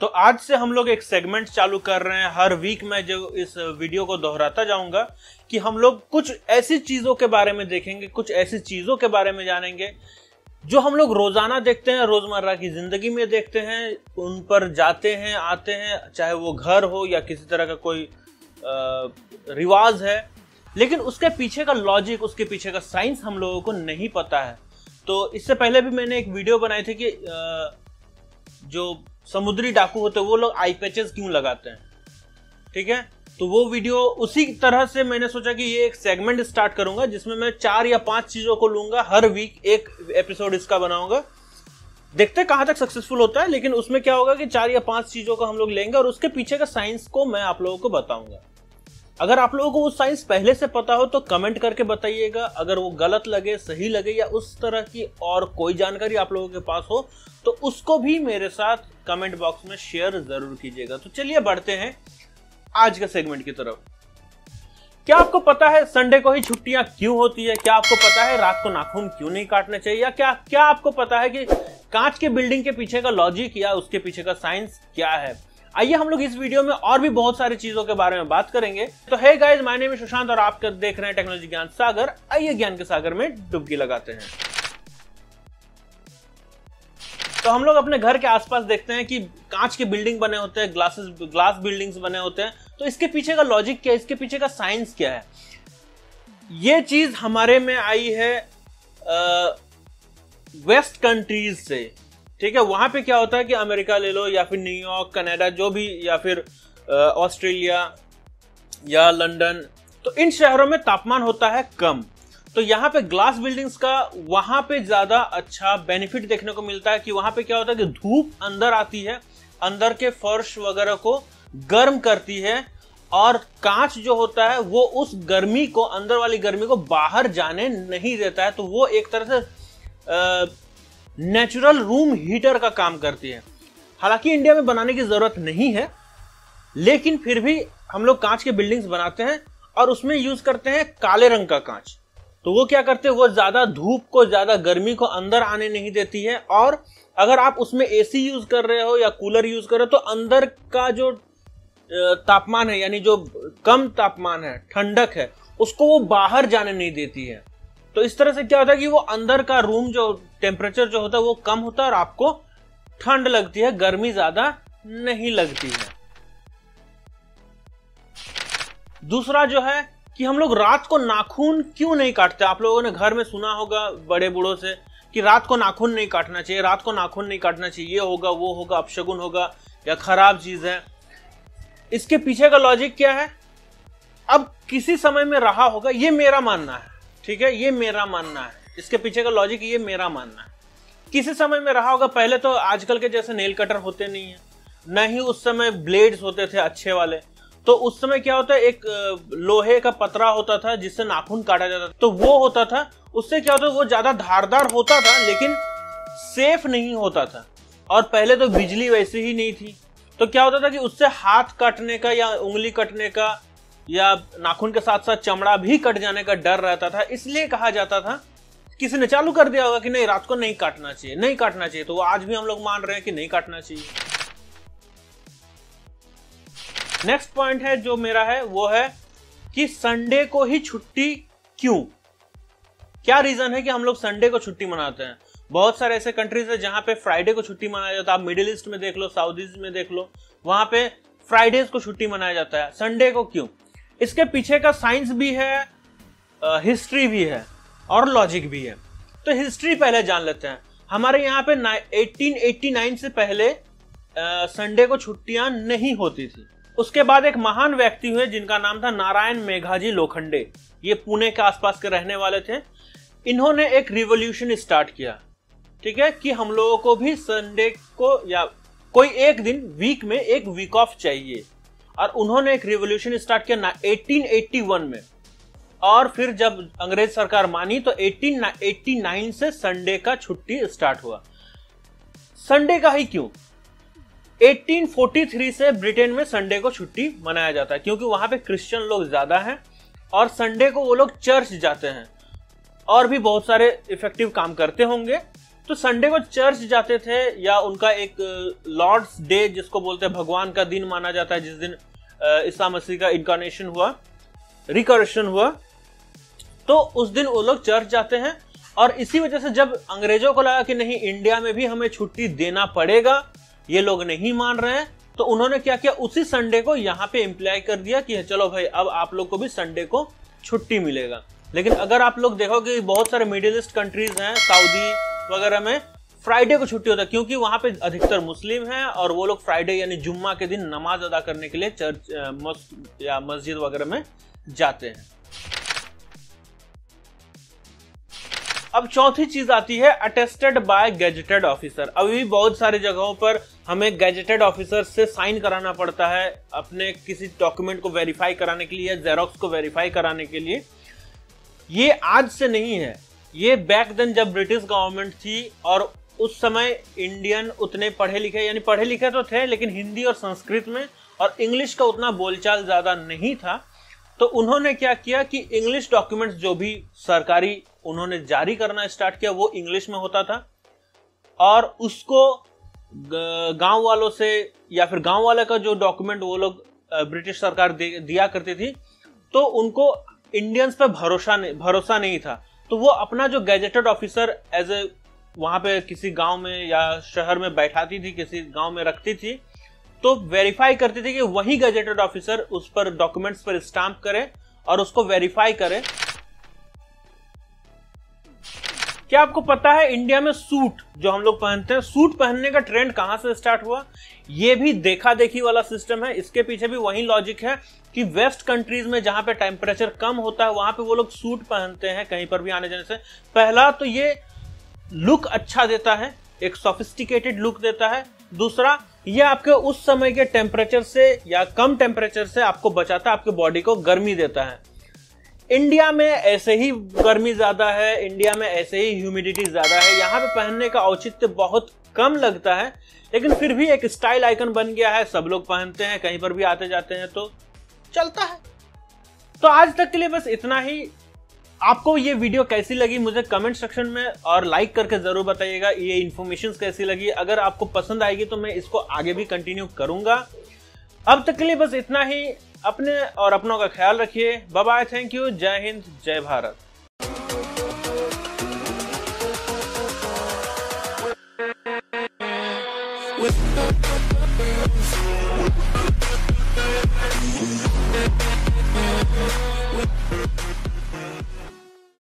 तो आज से हम लोग एक सेगमेंट चालू कर रहे हैं। हर वीक में जो इस वीडियो को दोहराता जाऊँगा कि हम लोग कुछ ऐसी चीज़ों के बारे में देखेंगे कुछ ऐसी चीज़ों के बारे में जानेंगे जो हम लोग रोज़ाना देखते हैं रोज़मर्रा की ज़िंदगी में देखते हैं उन पर जाते हैं आते हैं चाहे वो घर हो या किसी तरह का कोई आ, रिवाज है। लेकिन उसके पीछे का लॉजिक उसके पीछे का साइंस हम लोगों को नहीं पता है। तो इससे पहले भी मैंने एक वीडियो बनाई थी कि आ, जो समुद्री डाकू होते हैं, वो लोग आई पैचेस क्यों लगाते हैं? ठीक है? तो वो वीडियो उसी तरह से मैंने सोचा कि ये एक सेगमेंट स्टार्ट करूँगा, जिसमें मैं चार या पाँच चीज़ों को लूँगा, हर वीक एक एपिसोड इसका बनाऊँगा। देखते कहाँ तक सक्सेसफुल होता है, लेकिन उसमें क्या होगा कि चार या पाँच चीज़ों को हम लोग लेंगे और उसके पीछे का साइंस को मैं आप लोगों को बताऊँगा। अगर आप लोगों को वो साइंस पहले से पता हो तो कमेंट करके बताइएगा। अगर वो गलत लगे, सही लगे, या उस तरह की और कोई जानकारी आप लोगों के पास हो तो उसको भी मेरे साथ कमेंट बॉक्स में शेयर ज़रूर कीजिएगा। तो चलिए बढ़ते हैं आज के सेगमेंट की तरफ़। क्या आपको पता है संडे को ही छुट्टियाँ क्यों होती है? क्या आपको पता है रात को नाखून क्यों नहीं काटने चाहिए? या क्या क्या आपको पता है कि कांच के बिल्डिंग के पीछे का लॉजिक या उसके पीछे का साइंस क्या है? आइए हम लोग इस वीडियो में और भी बहुत सारी चीज़ों के बारे में बात करेंगे। तो है गाइज़ माय नेम सुशांत और आप देख रहे हैं टेक्नोलॉजी ज्ञान सागर आइए ज्ञान के सागर में डुबकी लगाते हैं। तो हम लोग अपने घर के आसपास देखते हैं कि कांच के बिल्डिंग बने होते हैं ग्लासेस ग्लास बिल्डिंग्स बने होते हैं। तो इसके पीछे का लॉजिक क्या है? इसके पीछे का साइंस क्या है? ये चीज़ हमारे में आई है आ, वेस्ट कंट्रीज़ से। ठीक है? वहाँ पे क्या होता है कि अमेरिका ले लो या फिर न्यूयॉर्क कनाडा जो भी या फिर ऑस्ट्रेलिया या लंदन तो इन शहरों में तापमान होता है कम। तो यहाँ पे ग्लास बिल्डिंग्स का वहाँ पे ज़्यादा अच्छा बेनिफिट देखने को मिलता है कि वहाँ पे क्या होता है कि धूप अंदर आती है, अंदर के फर्श वगैरह को गर्म करती है और कांच जो होता है वो उस गर्मी को, अंदर वाली गर्मी को बाहर जाने नहीं देता है। तो वो एक तरह से नेचुरल रूम हीटर का काम करती है। हालाँकि इंडिया में बनाने की ज़रूरत नहीं है, लेकिन फिर भी हम लोग कांच के बिल्डिंग्स बनाते हैं और उसमें यूज़ करते हैं काले रंग का कांच। तो वो क्या करते हैं, वो ज़्यादा धूप को, ज़्यादा गर्मी को अंदर आने नहीं देती है। और अगर आप उसमें एसी यूज़ कर रहे हो या कूलर यूज़ कर रहे हो तो अंदर का जो तापमान है, यानी जो कम तापमान है, ठंडक है, उसको वो बाहर जाने नहीं देती है। तो इस तरह से क्या होता है कि वो अंदर का रूम जो टेम्परेचर जो होता है, वो कम होता है और आपको ठंड लगती है, गर्मी ज़्यादा नहीं लगती है। दूसरा जो है कि हम लोग रात को नाखून क्यों नहीं काटते? आप लोगों ने घर में सुना होगा बड़े बूढ़ों से कि रात को नाखून नहीं काटना चाहिए, रात को नाखून नहीं काटना चाहिए, ये होगा, वो होगा, अपशगुन होगा या खराब चीज़ है। इसके पीछे का लॉजिक क्या है? अब किसी समय में रहा होगा, ये मेरा मानना है, ठीक है? ये मेरा मानना है। इसके पीछे का लॉजिक ये मेरा मानना है। किसी समय में रहा होगा, पहले तो आजकल के जैसे नेल कटर होते नहीं है। न ही उस समय ब्लेड्स होते थे अच्छे वाले। तो उस समय क्या होता है, एक लोहे का पतरा होता था जिससे नाखून काटा जाता था। तो वो होता था, उससे क्या होता वो ज़्यादा धारदार होता था, लेकिन सेफ़ नहीं होता था। और पहले तो बिजली वैसे ही नहीं थी। तो क्या होता था कि उससे हाथ काटने का या उंगली कटने का या नाखून के साथ साथ चमड़ा भी कट जाने का डर रहता था। इसलिए कहा जाता था, किसी ने चालू कर दिया होगा कि नहीं, रात को नहीं काटना चाहिए, नहीं काटना चाहिए। तो वो आज भी हम लोग मान रहे हैं कि नहीं काटना चाहिए। नेक्स्ट पॉइंट है जो मेरा है, वो है कि संडे को ही छुट्टी क्यों? क्या रीजन है कि हम लोग संडे को छुट्टी मनाते हैं? बहुत सारे ऐसे कंट्रीज़ है जहाँ पे फ्राइडे को छुट्टी मनाया जाता है। आप मिडिल ईस्ट में देख लो साउथ ईस्ट में देख लो, वहाँ पे फ्राइडेज को छुट्टी मनाया जाता है। संडे को क्यों? इसके पीछे का साइंस भी है हिस्ट्री भी है और लॉजिक भी है। तो हिस्ट्री पहले जान लेते हैं। हमारे यहाँ पे 1889 से पहले संडे को छुट्टियाँ नहीं होती थी। उसके बाद एक महान व्यक्ति हुए जिनका नाम था नारायण मेघाजी लोखंडे। ये पुणे के आसपास के रहने वाले थे। इन्होंने एक रिवोल्यूशन स्टार्ट किया। ठीक है? कि हम लोगों को भी संडे को या कोई एक दिन वीक में एक वीक ऑफ़ चाहिए। और उन्होंने एक रिवोल्यूशन स्टार्ट किया ना 1881 में। और फिर जब अंग्रेज़ सरकार मानी तो 1889 से संडे का छुट्टी स्टार्ट हुआ। संडे का ही क्यों? 1843 से ब्रिटेन में संडे को छुट्टी मनाया जाता है, क्योंकि वहाँ पे क्रिश्चियन लोग ज़्यादा हैं और संडे को वो लोग चर्च जाते हैं। और भी बहुत सारे इफ़ेक्टिव काम करते होंगे। तो संडे को चर्च जाते थे या उनका एक लॉर्ड्स डे जिसको बोलते हैं, भगवान का दिन माना जाता है, जिस दिन ईसा मसीह का इनकारनेशन हुआ रिकॉर्शन हुआ तो उस दिन वो लोग चर्च जाते हैं। और इसी वजह से जब अंग्रेज़ों को लगा कि नहीं, इंडिया में भी हमें छुट्टी देना पड़ेगा ये लोग नहीं मान रहे हैं तो उन्होंने क्या किया? उसी संडे को यहाँ पे इम्प्लाई कर दिया कि चलो भाई, अब आप लोग को भी संडे को छुट्टी मिलेगा। लेकिन अगर आप लोग देखोगे बहुत सारे मिडिल ईस्ट कंट्रीज़ हैं सऊदी वगैरह में फ्राइडे को छुट्टी होता है, क्योंकि वहाँ पे अधिकतर मुस्लिम हैं और वो लोग फ्राइडे यानी जुम्मा के दिन नमाज़ अदा करने के लिए चर्च या मस्जिद वगैरह में जाते हैं। अब चौथी चीज़ आती है अटेस्टेड बाय गैजेटेड ऑफिसर अभी भी बहुत सारी जगहों पर हमें गैजेटेड ऑफिसर से साइन कराना पड़ता है, अपने किसी डॉक्यूमेंट को वेरीफाई कराने के लिए या जेरोक्स को वेरीफाई कराने के लिए। ये आज से नहीं है। ये बैक देन जब ब्रिटिश गवर्नमेंट थी और उस समय इंडियन उतने पढ़े लिखे यानी पढ़े लिखे तो थे, लेकिन हिंदी और संस्कृत में और इंग्लिश का उतना बोलचाल ज़्यादा नहीं था। तो उन्होंने क्या किया कि इंग्लिश डॉक्यूमेंट्स जो भी सरकारी उन्होंने जारी करना स्टार्ट किया, वो इंग्लिश में होता था। और उसको गाँव वालों से या फिर गाँव वाले का जो डॉक्यूमेंट वो लोग ब्रिटिश सरकार दिया करती थी तो उनको इंडियंस पे भरोसा नहीं भरोसा नहीं था। तो वो अपना जो गैजेटेड ऑफिसर एज ए वहाँ पे किसी गाँव में या शहर में बैठाती थी, किसी गाँव में रखती थी तो वेरीफाई करती थी कि वही गैजेटेड ऑफिसर उस पर डॉक्यूमेंट्स पर स्टाम्प करे और उसको वेरीफाई करे। क्या आपको पता है इंडिया में सूट जो हम लोग पहनते हैं, सूट पहनने का ट्रेंड कहाँ से स्टार्ट हुआ? ये भी देखा देखी वाला सिस्टम है। इसके पीछे भी वही लॉजिक है कि वेस्ट कंट्रीज़ में जहाँ पे टेम्परेचर कम होता है, वहाँ पे वो लोग सूट पहनते हैं कहीं पर भी आने जाने से। पहला तो ये लुक अच्छा देता है, एक सोफिस्टिकेटेड लुक देता है। दूसरा, ये आपके उस समय के टेम्परेचर से या कम टेम्परेचर से आपको बचाता है, आपके बॉडी को गर्मी देता है। इंडिया में ऐसे ही गर्मी ज़्यादा है, इंडिया में ऐसे ही ह्यूमिडिटी ज़्यादा है। यहाँ पे पहनने का औचित्य बहुत कम लगता है, लेकिन फिर भी एक स्टाइल आइकन बन गया है, सब लोग पहनते हैं, कहीं पर भी आते जाते हैं तो चलता है। तो आज तक के लिए बस इतना ही। आपको ये वीडियो कैसी लगी मुझे कमेंट सेक्शन में और लाइक करके ज़रूर बताइएगा। ये इन्फॉर्मेशन कैसी लगी? अगर आपको पसंद आएगी तो मैं इसको आगे भी कंटिन्यू करूँगा। अब तक के लिए बस इतना ही। अपने और अपनों का ख्याल रखिए। बाय थैंक यू जय हिंद, जय भारत।